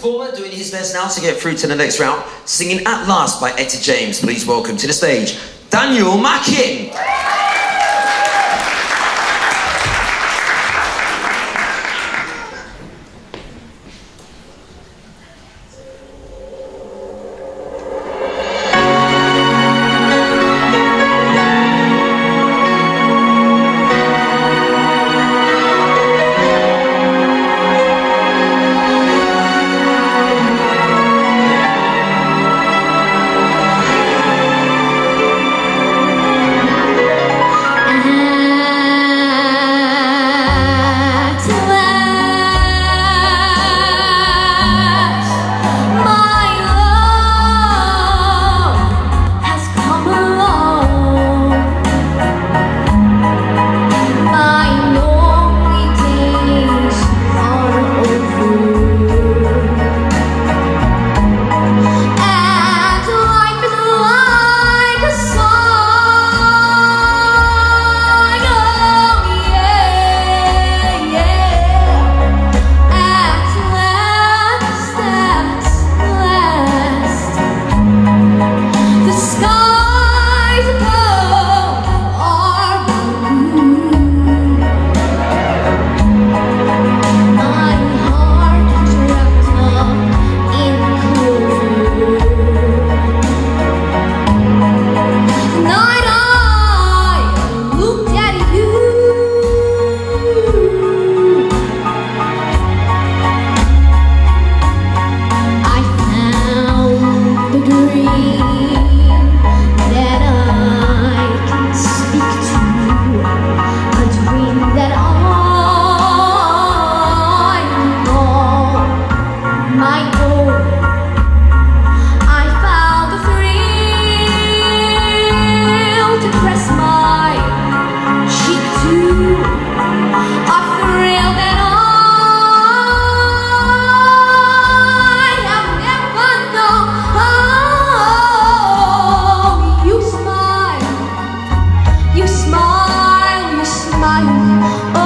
doing his best now to get through to the next round, singing At Last by Etta James. Please welcome to the stage, Daniel Mackin. Oh.